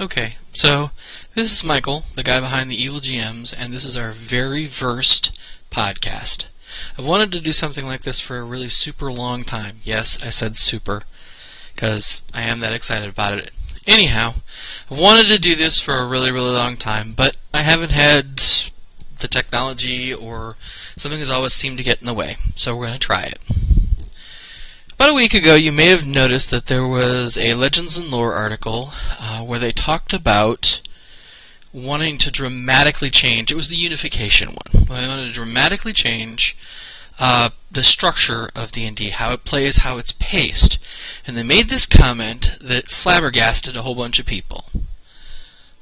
Okay, so this is Michael, the guy behind the Evil GMs, and this is our very versed podcast. I've wanted to do something like this for a really super long time. Yes, I said super, because I am that excited about it. Anyhow, I've wanted to do this for a really, really long time, but I haven't had the technology or something has always seemed to get in the way, so we're going to try it. About a week ago, you may have noticed that there was a Legends and Lore article uh, where they talked about wanting to dramatically change. It was the unification one. They wanted to dramatically change uh, the structure of D&D, how it plays, how it's paced. And they made this comment that flabbergasted a whole bunch of people.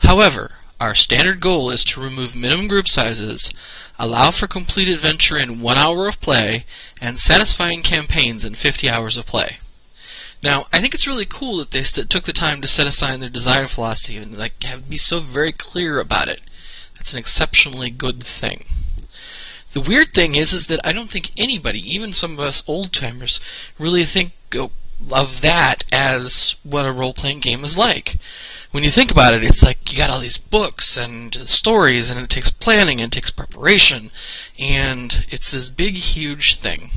However, our standard goal is to remove minimum group sizes, allow for complete adventure in one hour of play, and satisfying campaigns in 50 hours of play. Now, I think it's really cool that they took the time to set aside their design philosophy and like have, be so very clear about it. That's an exceptionally good thing. The weird thing is, is that I don't think anybody, even some of us old timers, really think oh, of that as what a role-playing game is like when you think about it, it's like you got all these books and stories, and it takes planning and it takes preparation, and it's this big, huge thing.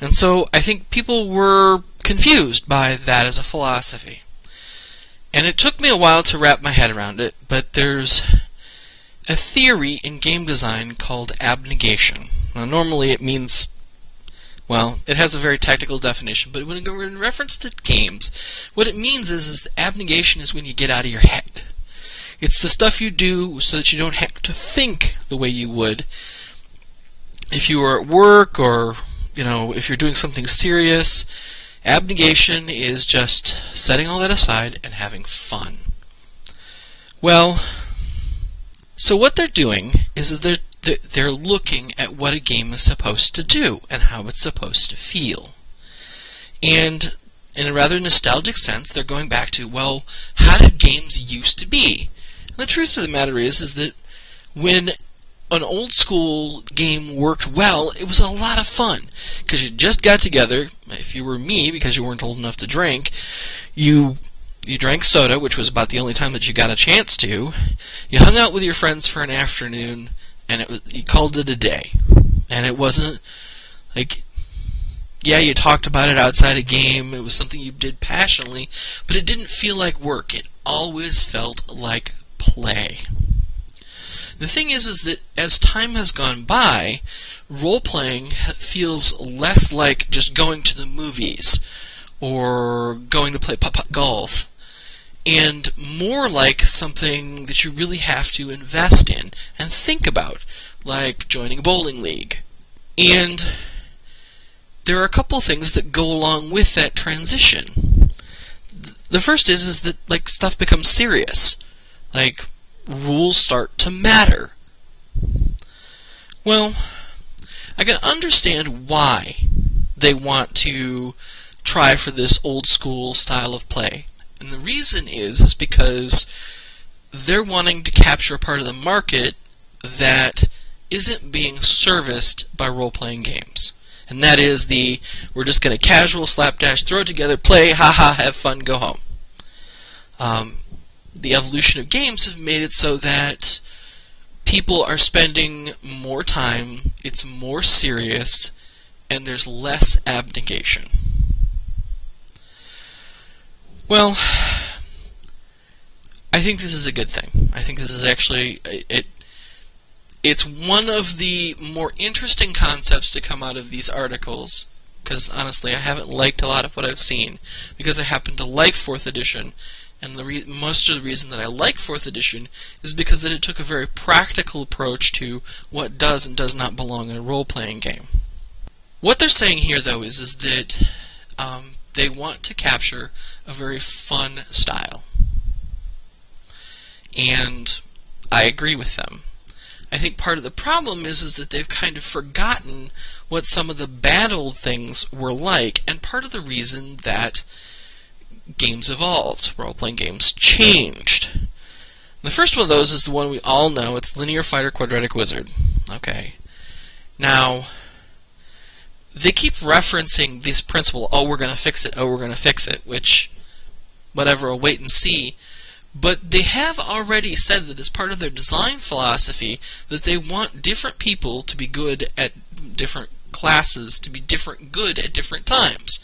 And so I think people were confused by that as a philosophy. And it took me a while to wrap my head around it, but there's a theory in game design called abnegation. Now, normally it means well, it has a very technical definition, but when in reference to games, what it means is, is abnegation is when you get out of your head. It's the stuff you do so that you don't have to think the way you would if you were at work or, you know, if you're doing something serious. Abnegation is just setting all that aside and having fun. Well, so what they're doing is that they're they're looking at what a game is supposed to do and how it's supposed to feel. And in a rather nostalgic sense, they're going back to, well, how did games used to be? And the truth of the matter is, is that when an old school game worked well, it was a lot of fun because you just got together. If you were me, because you weren't old enough to drink, you you drank soda, which was about the only time that you got a chance to. You hung out with your friends for an afternoon, and it was you called it a day, and it wasn't like yeah, you talked about it outside a game. It was something you did passionately, but it didn't feel like work. It always felt like play. The thing is, is that as time has gone by, role playing feels less like just going to the movies or going to play putt golf and more like something that you really have to invest in and think about, like joining a bowling league. And there are a couple things that go along with that transition. The first is is that like stuff becomes serious. Like rules start to matter. Well, I can understand why they want to try for this old school style of play. And the reason is is because they're wanting to capture a part of the market that isn't being serviced by role-playing games. And that is the we're just going to casual slapdash, throw it together, play, haha, have fun, go home. Um, the evolution of games have made it so that people are spending more time, it's more serious, and there's less abnegation. Well, I think this is a good thing. I think this is actually it. It's one of the more interesting concepts to come out of these articles. Because honestly, I haven't liked a lot of what I've seen because I happen to like Fourth Edition, and the most of the reason that I like Fourth Edition is because that it took a very practical approach to what does and does not belong in a role-playing game. What they're saying here, though, is is that um, they want to capture a very fun style. And I agree with them. I think part of the problem is is that they've kind of forgotten what some of the bad old things were like, and part of the reason that games evolved, role-playing games changed. The first one of those is the one we all know. It's Linear Fighter Quadratic Wizard. Okay. Now, they keep referencing this principle, oh, we're going to fix it, oh, we're going to fix it, which, whatever, I'll wait and see. But they have already said that as part of their design philosophy that they want different people to be good at different classes to be different good at different times.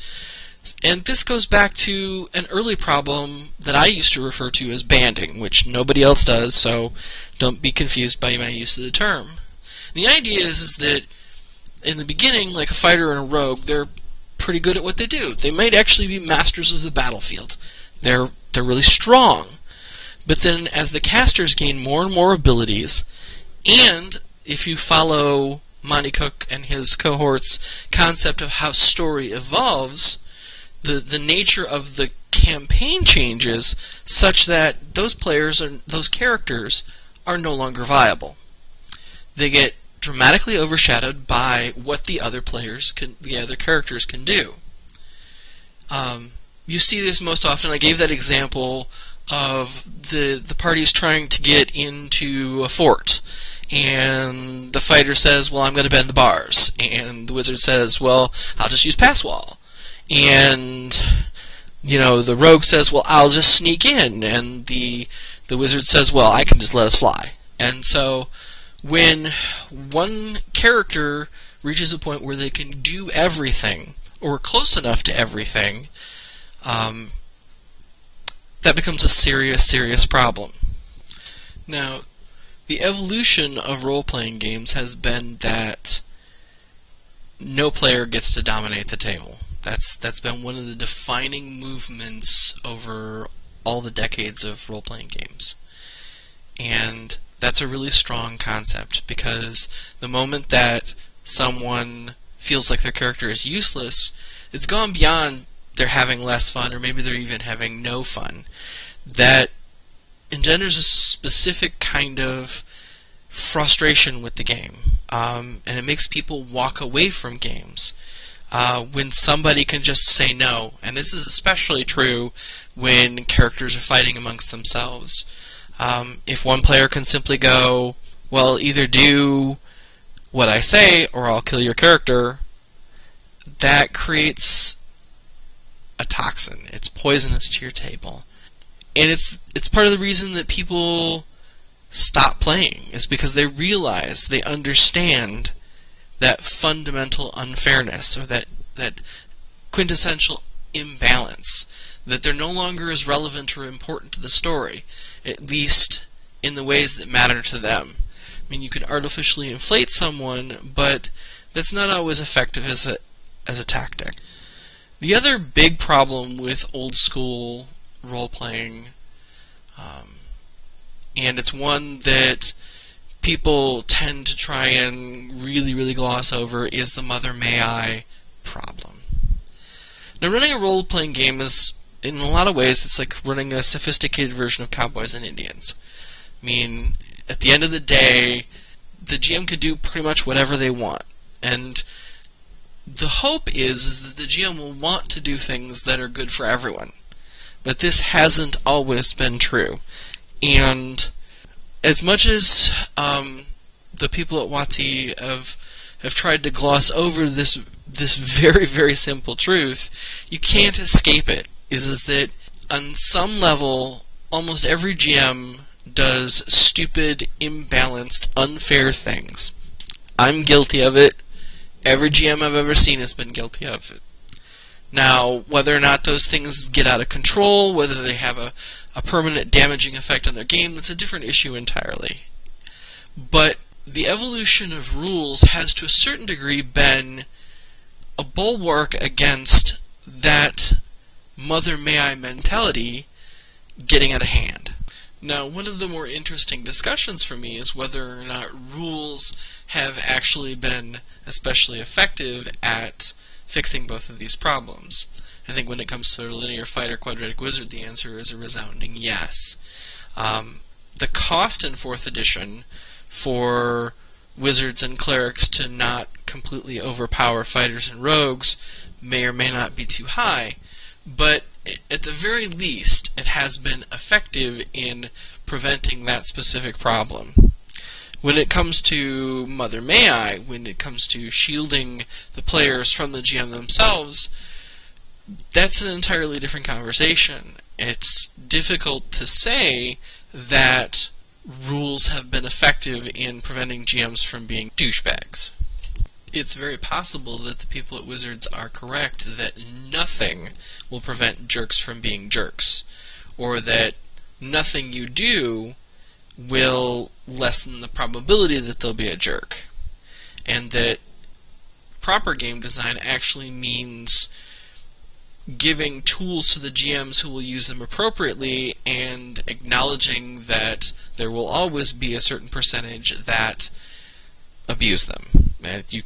And this goes back to an early problem that I used to refer to as banding, which nobody else does, so don't be confused by my use of the term. The idea is, is that in the beginning, like a fighter and a rogue, they're pretty good at what they do. They might actually be masters of the battlefield. They're they're really strong. But then as the casters gain more and more abilities, and if you follow Monte Cook and his cohorts' concept of how story evolves, the the nature of the campaign changes such that those players are those characters are no longer viable. They get dramatically overshadowed by what the other players can, the other characters can do. Um, you see this most often. I gave that example of the the parties trying to get into a fort, and the fighter says, "Well, I'm going to bend the bars," and the wizard says, "Well, I'll just use passwall," and you know the rogue says, "Well, I'll just sneak in," and the the wizard says, "Well, I can just let us fly," and so when one character reaches a point where they can do everything or close enough to everything, um, that becomes a serious, serious problem. Now, the evolution of role playing games has been that no player gets to dominate the table. That's that's been one of the defining movements over all the decades of role playing games. And that's a really strong concept because the moment that someone feels like their character is useless, it's gone beyond they're having less fun or maybe they're even having no fun. That engenders a specific kind of frustration with the game, um, and it makes people walk away from games. Uh, when somebody can just say no, and this is especially true when characters are fighting amongst themselves. Um, if one player can simply go, well, either do what I say or I'll kill your character, that creates a toxin. It's poisonous to your table. And it's it's part of the reason that people stop playing is because they realize, they understand that fundamental unfairness or that that quintessential imbalance that they're no longer as relevant or important to the story, at least in the ways that matter to them. I mean, you can artificially inflate someone, but that's not always effective as a as a tactic. The other big problem with old school role playing, um, and it's one that people tend to try and really, really gloss over, is the Mother May I problem. Now, running a role playing game is in a lot of ways, it's like running a sophisticated version of Cowboys and Indians. I mean, at the end of the day, the GM could do pretty much whatever they want. And the hope is, is that the GM will want to do things that are good for everyone. But this hasn't always been true. And as much as um, the people at WotC have have tried to gloss over this this very very simple truth, you can't escape it is is that on some level, almost every GM does stupid, imbalanced, unfair things. I'm guilty of it. Every GM I've ever seen has been guilty of it. Now, whether or not those things get out of control, whether they have a, a permanent damaging effect on their game, that's a different issue entirely. But the evolution of rules has to a certain degree been a bulwark against that mother may I mentality getting out of hand. Now, one of the more interesting discussions for me is whether or not rules have actually been especially effective at fixing both of these problems. I think when it comes to linear fighter quadratic wizard, the answer is a resounding yes. Um, the cost in 4th edition for wizards and clerics to not completely overpower fighters and rogues may or may not be too high, but at the very least, it has been effective in preventing that specific problem. When it comes to Mother May I, when it comes to shielding the players from the GM themselves, that's an entirely different conversation. it's difficult to say that rules have been effective in preventing GMs from being douchebags. It's very possible that the people at Wizards are correct that nothing will prevent jerks from being jerks, or that nothing you do will lessen the probability that they'll be a jerk, and that proper game design actually means giving tools to the GMs who will use them appropriately and acknowledging that there will always be a certain percentage that abuse them. And you,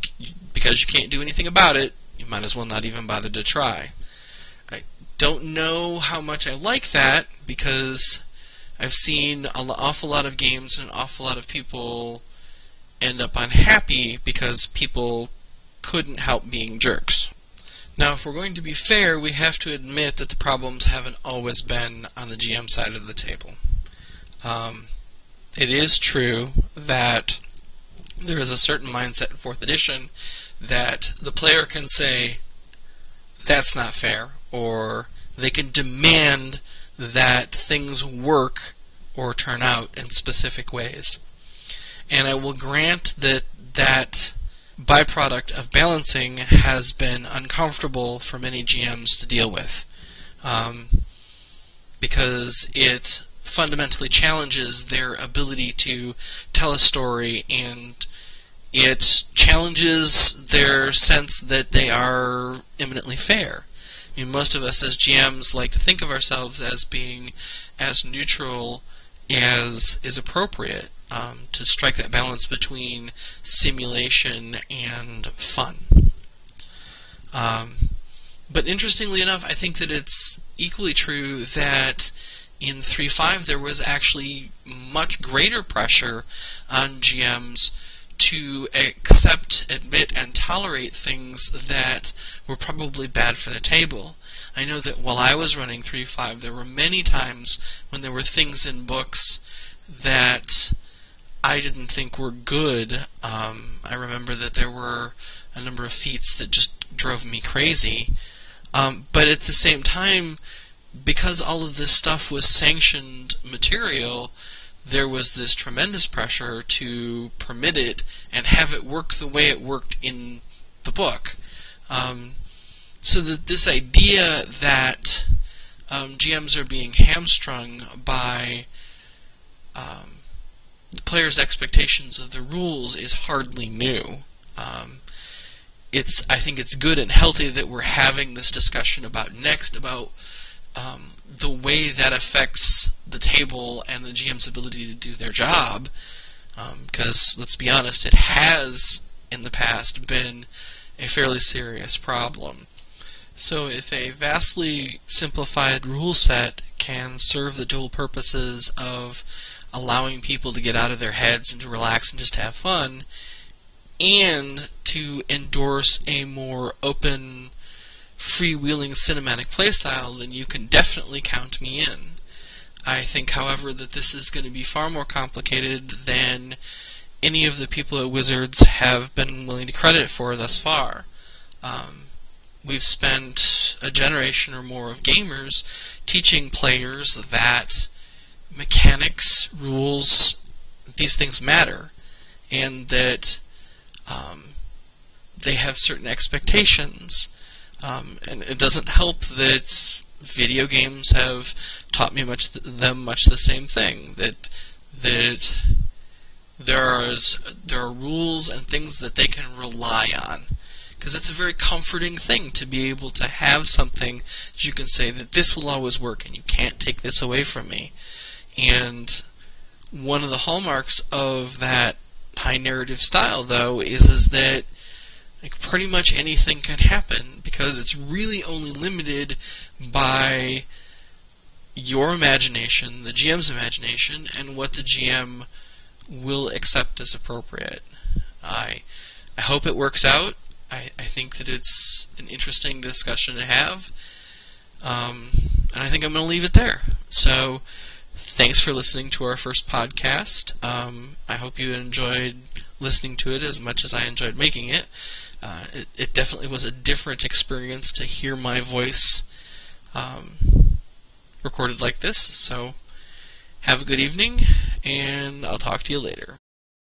because you can't do anything about it, you might as well not even bother to try. I don't know how much I like that because I've seen an awful lot of games and an awful lot of people end up unhappy because people couldn't help being jerks. Now, if we're going to be fair, we have to admit that the problems haven't always been on the GM side of the table. Um, it is true that there is a certain mindset in 4th edition that the player can say, that's not fair, or they can demand that things work or turn out in specific ways. And I will grant that that byproduct of balancing has been uncomfortable for many GMs to deal with um, because it fundamentally challenges their ability to tell a story and it challenges their sense that they are eminently fair. I mean, most of us as GMs like to think of ourselves as being as neutral as is appropriate um, to strike that balance between simulation and fun. Um, but interestingly enough, I think that it's equally true that in 3.5 there was actually much greater pressure on GMs to accept, admit, and tolerate things that were probably bad for the table. I know that while I was running 3.5, there were many times when there were things in books that I didn't think were good. Um, I remember that there were a number of feats that just drove me crazy. Um, but at the same time, because all of this stuff was sanctioned material, there was this tremendous pressure to permit it and have it work the way it worked in the book. Um, so that this idea that um, GMs are being hamstrung by um, the player's expectations of the rules is hardly new. Um, it's I think it's good and healthy that we're having this discussion about next about um, the way that affects the table and the GM's ability to do their job. Because um, let's be honest, it has in the past been a fairly serious problem. So if a vastly simplified rule set can serve the dual purposes of allowing people to get out of their heads and to relax and just have fun, and to endorse a more open, freewheeling cinematic playstyle, then you can definitely count me in. I think, however, that this is going to be far more complicated than any of the people at Wizards have been willing to credit for thus far. Um, we've spent a generation or more of gamers teaching players that mechanics, rules, these things matter, and that um, they have certain expectations. Um, and it doesn't help that video games have taught me much th- them much the same thing. That that there is there are rules and things that they can rely on because it's a very comforting thing to be able to have something that you can say that this will always work and you can't take this away from me. And one of the hallmarks of that high narrative style, though, is is that like pretty much anything can happen because it's really only limited by your imagination, the GM's imagination, and what the GM will accept as appropriate. I I hope it works out. I, I think that it's an interesting discussion to have. Um, and I think I'm going to leave it there. So thanks for listening to our first podcast. Um, I hope you enjoyed listening to it as much as I enjoyed making it. Uh, it, it, definitely was a different experience to hear my voice um, recorded like this. So have a good evening, and I'll talk to you later.